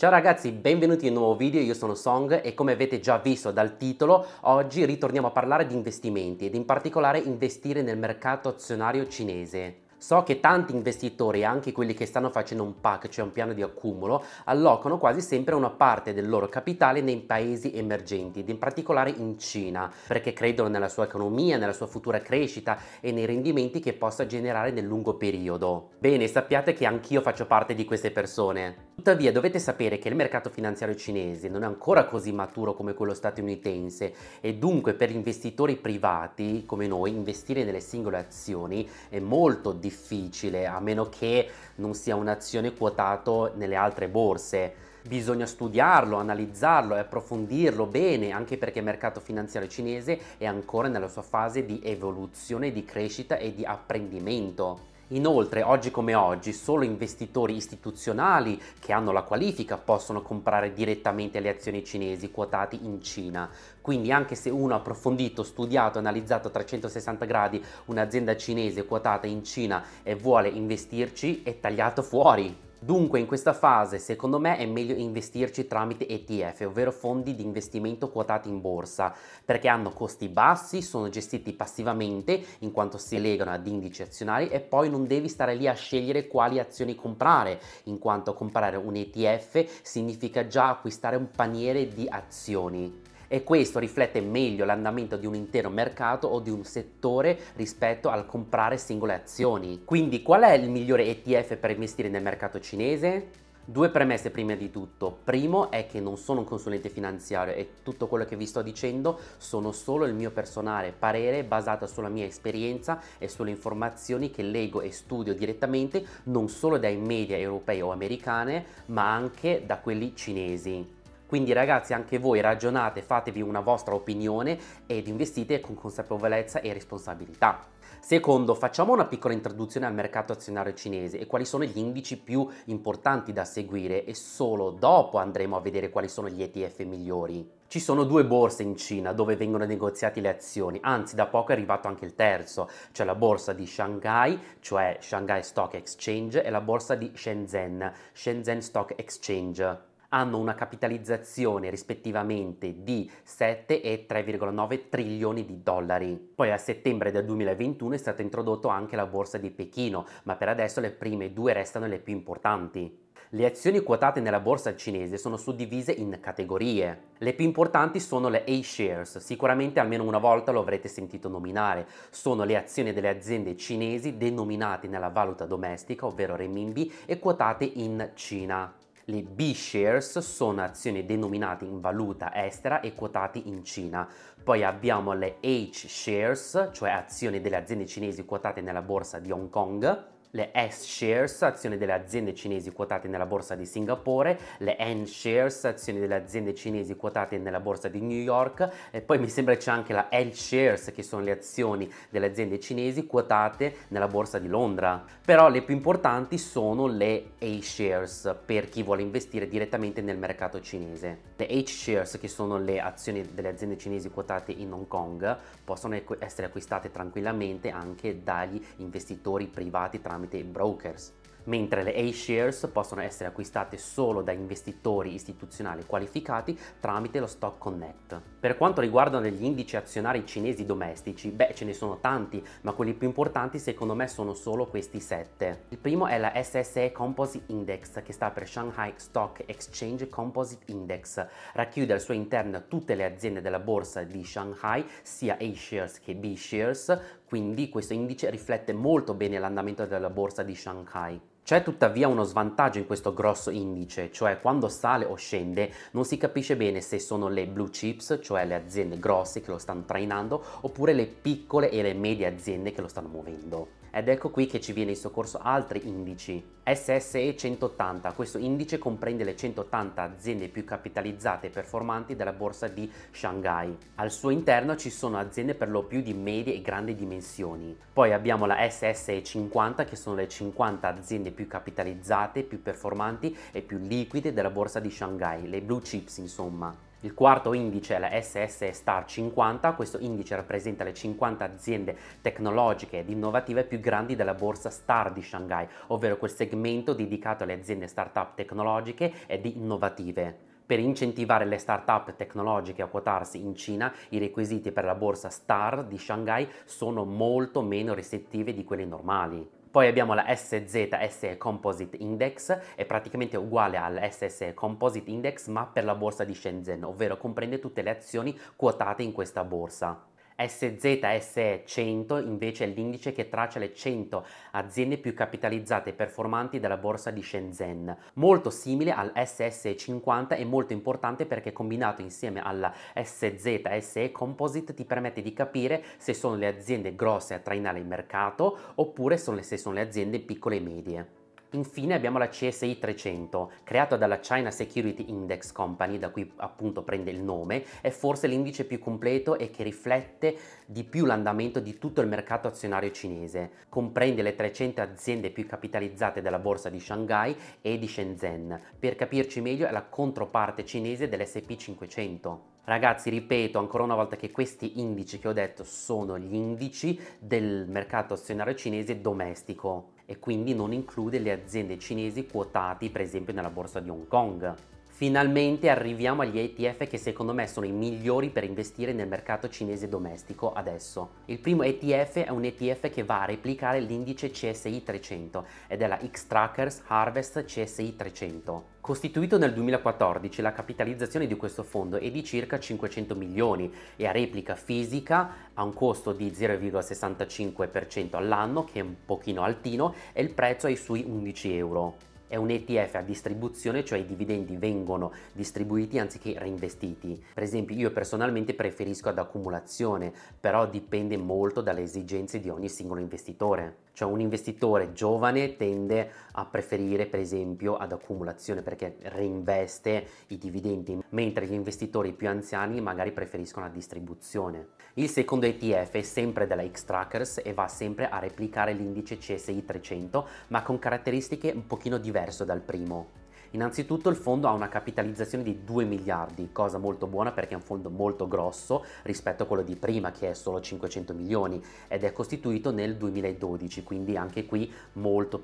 Ciao ragazzi, benvenuti in un nuovo video, io sono Song e come avete già visto dal titolo, oggi ritorniamo a parlare di investimenti ed in particolare investire nel mercato azionario cinese. So che tanti investitori, anche quelli che stanno facendo un pack, cioè un piano di accumulo, allocano quasi sempre una parte del loro capitale nei paesi emergenti, ed in particolare in Cina, perché credono nella sua economia, nella sua futura crescita e nei rendimenti che possa generare nel lungo periodo. Bene, sappiate che anch'io faccio parte di queste persone. Tuttavia dovete sapere che il mercato finanziario cinese non è ancora così maturo come quello statunitense e dunque per investitori privati come noi investire nelle singole azioni è molto difficile a meno che non sia un'azione quotato nelle altre borse. Bisogna studiarlo, analizzarlo e approfondirlo bene, anche perché il mercato finanziario cinese è ancora nella sua fase di evoluzione, di crescita e di apprendimento. Inoltre, oggi come oggi, solo investitori istituzionali che hanno la qualifica possono comprare direttamente le azioni cinesi quotate in Cina. Quindi anche se uno ha approfondito, studiato, analizzato a 360 gradi un'azienda cinese quotata in Cina e vuole investirci, è tagliato fuori. Dunque in questa fase secondo me è meglio investirci tramite ETF, ovvero fondi di investimento quotati in borsa, perché hanno costi bassi, sono gestiti passivamente in quanto si legano ad indici azionari e poi non devi stare lì a scegliere quali azioni comprare, in quanto comprare un ETF significa già acquistare un paniere di azioni e questo riflette meglio l'andamento di un intero mercato o di un settore rispetto al comprare singole azioni. Quindi qual è il migliore ETF per investire nel mercato cinese? Due premesse prima di tutto. Primo è che non sono un consulente finanziario e tutto quello che vi sto dicendo sono solo il mio personale parere basato sulla mia esperienza e sulle informazioni che leggo e studio direttamente non solo dai media europei o americane ma anche da quelli cinesi. Quindi ragazzi anche voi ragionate, fatevi una vostra opinione ed investite con consapevolezza e responsabilità. Secondo, facciamo una piccola introduzione al mercato azionario cinese e quali sono gli indici più importanti da seguire e solo dopo andremo a vedere quali sono gli ETF migliori. Ci sono due borse in Cina dove vengono negoziate le azioni, anzi da poco è arrivato anche il terzo, cioè la borsa di Shanghai, cioè Shanghai Stock Exchange, e la borsa di Shenzhen, Shenzhen Stock Exchange hanno una capitalizzazione rispettivamente di 7 e 3,9 trilioni di dollari. Poi a settembre del 2021 è stata introdotta anche la borsa di Pechino, ma per adesso le prime due restano le più importanti. Le azioni quotate nella borsa cinese sono suddivise in categorie. Le più importanti sono le A-shares, sicuramente almeno una volta lo avrete sentito nominare. Sono le azioni delle aziende cinesi denominate nella valuta domestica, ovvero renminbi, e quotate in Cina. Le B-shares sono azioni denominate in valuta estera e quotate in Cina. Poi abbiamo le H-shares, cioè azioni delle aziende cinesi quotate nella borsa di Hong Kong le S-shares, azioni delle aziende cinesi quotate nella borsa di Singapore, le N-shares, azioni delle aziende cinesi quotate nella borsa di New York e poi mi sembra c'è anche la L-shares che sono le azioni delle aziende cinesi quotate nella borsa di Londra. Però le più importanti sono le A-shares per chi vuole investire direttamente nel mercato cinese. Le H-shares che sono le azioni delle aziende cinesi quotate in Hong Kong possono essere acquistate tranquillamente anche dagli investitori privati tramite brokers mentre le A-shares possono essere acquistate solo da investitori istituzionali qualificati tramite lo Stock Connect. Per quanto riguardano gli indici azionari cinesi domestici, beh ce ne sono tanti, ma quelli più importanti secondo me sono solo questi sette. Il primo è la SSE Composite Index, che sta per Shanghai Stock Exchange Composite Index. Racchiude al suo interno tutte le aziende della borsa di Shanghai, sia A-shares che B-shares, quindi questo indice riflette molto bene l'andamento della borsa di Shanghai. C'è tuttavia uno svantaggio in questo grosso indice, cioè quando sale o scende non si capisce bene se sono le blue chips, cioè le aziende grosse che lo stanno trainando, oppure le piccole e le medie aziende che lo stanno muovendo. Ed ecco qui che ci viene in soccorso altri indici. SSE 180, questo indice comprende le 180 aziende più capitalizzate e performanti della borsa di Shanghai. Al suo interno ci sono aziende per lo più di medie e grandi dimensioni. Poi abbiamo la SSE 50 che sono le 50 aziende più capitalizzate, più performanti e più liquide della borsa di Shanghai, le blue chips insomma. Il quarto indice è la SS Star 50, questo indice rappresenta le 50 aziende tecnologiche ed innovative più grandi della borsa Star di Shanghai, ovvero quel segmento dedicato alle aziende start-up tecnologiche ed innovative. Per incentivare le start-up tecnologiche a quotarsi in Cina, i requisiti per la borsa Star di Shanghai sono molto meno restrittivi di quelli normali. Poi abbiamo la SZSE Composite Index, è praticamente uguale al SSE Composite Index ma per la borsa di Shenzhen, ovvero comprende tutte le azioni quotate in questa borsa. SZSE 100 invece è l'indice che traccia le 100 aziende più capitalizzate e performanti della borsa di Shenzhen, molto simile al SSE 50 e molto importante perché combinato insieme alla SZSE Composite ti permette di capire se sono le aziende grosse a trainare il mercato oppure se sono le aziende piccole e medie. Infine abbiamo la CSI 300, creata dalla China Security Index Company, da cui appunto prende il nome, è forse l'indice più completo e che riflette di più l'andamento di tutto il mercato azionario cinese. Comprende le 300 aziende più capitalizzate della borsa di Shanghai e di Shenzhen. Per capirci meglio è la controparte cinese dell'SP 500. Ragazzi, ripeto ancora una volta che questi indici che ho detto sono gli indici del mercato azionario cinese domestico e quindi non include le aziende cinesi quotate per esempio nella borsa di Hong Kong. Finalmente arriviamo agli ETF che secondo me sono i migliori per investire nel mercato cinese domestico adesso. Il primo ETF è un ETF che va a replicare l'indice CSI 300 ed è la X-Trackers Harvest CSI 300. Costituito nel 2014, la capitalizzazione di questo fondo è di circa 500 milioni e a replica fisica ha un costo di 0,65% all'anno, che è un pochino altino, e il prezzo è sui 11 euro è un ETF a distribuzione, cioè i dividendi vengono distribuiti anziché reinvestiti. Per esempio io personalmente preferisco ad accumulazione, però dipende molto dalle esigenze di ogni singolo investitore. Cioè un investitore giovane tende a preferire per esempio ad accumulazione perché reinveste i dividendi, mentre gli investitori più anziani magari preferiscono la distribuzione. Il secondo ETF è sempre della X-Trackers e va sempre a replicare l'indice CSI 300 ma con caratteristiche un pochino diverse dal primo. Innanzitutto il fondo ha una capitalizzazione di 2 miliardi, cosa molto buona perché è un fondo molto grosso rispetto a quello di prima che è solo 500 milioni ed è costituito nel 2012, quindi anche qui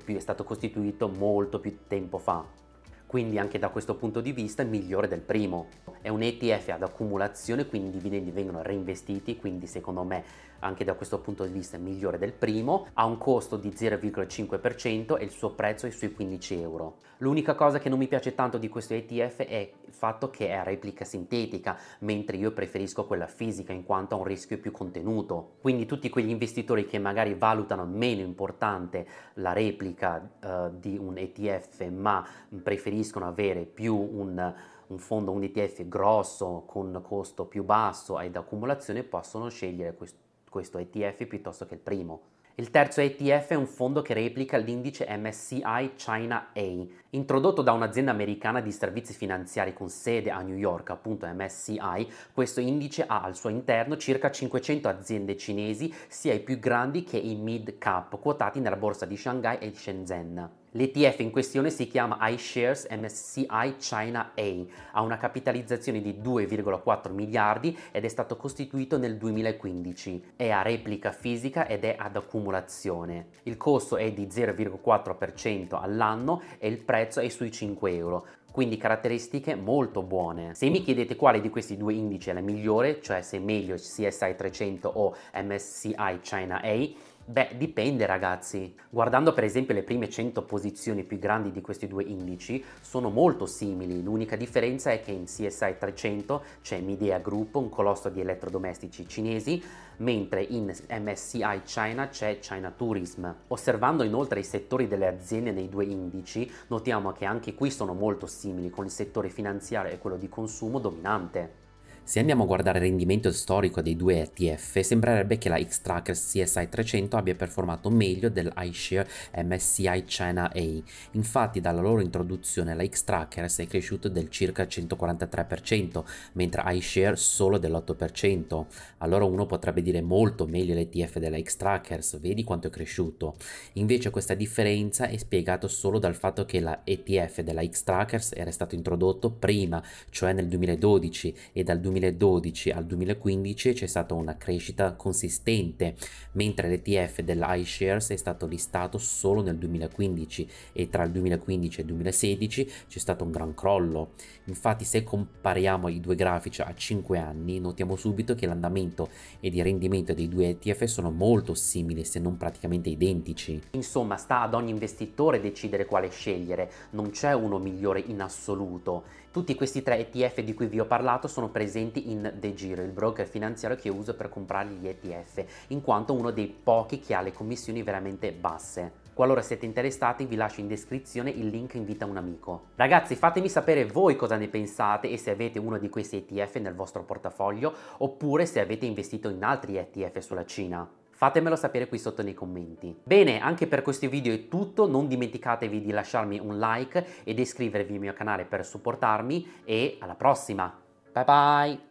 più, è stato costituito molto più tempo fa quindi anche da questo punto di vista è migliore del primo. È un ETF ad accumulazione, quindi i dividendi vengono reinvestiti, quindi secondo me anche da questo punto di vista è migliore del primo, ha un costo di 0,5% e il suo prezzo è sui 15 euro. L'unica cosa che non mi piace tanto di questo ETF è il fatto che è a replica sintetica, mentre io preferisco quella fisica in quanto ha un rischio più contenuto. Quindi tutti quegli investitori che magari valutano meno importante la replica uh, di un ETF ma preferiscono avere più un un fondo, un ETF grosso con costo più basso ed accumulazione possono scegliere questo questo ETF piuttosto che il primo. Il terzo ETF è un fondo che replica l'indice MSCI China A, introdotto da un'azienda americana di servizi finanziari con sede a New York, appunto MSCI. Questo indice ha al suo interno circa 500 aziende cinesi, sia i più grandi che i mid cap, quotati nella borsa di Shanghai e Shenzhen. L'ETF in questione si chiama iShares MSCI China A, ha una capitalizzazione di 2,4 miliardi ed è stato costituito nel 2015. È a replica fisica ed è ad accumulazione. Il costo è di 0,4% all'anno e il prezzo è sui 5 euro quindi caratteristiche molto buone. Se mi chiedete quale di questi due indici è la migliore, cioè se meglio CSI 300 o MSCI China A, Beh, dipende ragazzi. Guardando per esempio le prime 100 posizioni più grandi di questi due indici, sono molto simili. L'unica differenza è che in CSI 300 c'è Midea Group, un colosso di elettrodomestici cinesi, mentre in MSCI China c'è China Tourism. Osservando inoltre i settori delle aziende nei due indici, notiamo che anche qui sono molto simili, con il settore finanziario e quello di consumo dominante. Se andiamo a guardare il rendimento storico dei due ETF, sembrerebbe che la Xtracker CSI 300 abbia performato meglio dell'iShare MSCI China A. Infatti dalla loro introduzione la Xtrackers è cresciuto del circa 143%, mentre iShare solo dell'8%. Allora uno potrebbe dire molto meglio l'ETF della Xtrackers, vedi quanto è cresciuto. Invece questa differenza è spiegata solo dal fatto che la ETF della Xtrackers era stato introdotto prima, cioè nel 2012 e dal 2012 2012 al 2015 c'è stata una crescita consistente, mentre l'ETF dell'iShares è stato listato solo nel 2015 e tra il 2015 e il 2016 c'è stato un gran crollo. Infatti se compariamo i due grafici a 5 anni notiamo subito che l'andamento ed il rendimento dei due ETF sono molto simili se non praticamente identici. Insomma sta ad ogni investitore decidere quale scegliere, non c'è uno migliore in assoluto. Tutti questi tre ETF di cui vi ho parlato sono presenti in The Giro, il broker finanziario che uso per comprare gli ETF, in quanto uno dei pochi che ha le commissioni veramente basse. Qualora siete interessati vi lascio in descrizione il link invita un amico. Ragazzi fatemi sapere voi cosa ne pensate e se avete uno di questi ETF nel vostro portafoglio oppure se avete investito in altri ETF sulla Cina. Fatemelo sapere qui sotto nei commenti. Bene, anche per questo video è tutto, non dimenticatevi di lasciarmi un like ed iscrivervi al mio canale per supportarmi e alla prossima. 拜拜。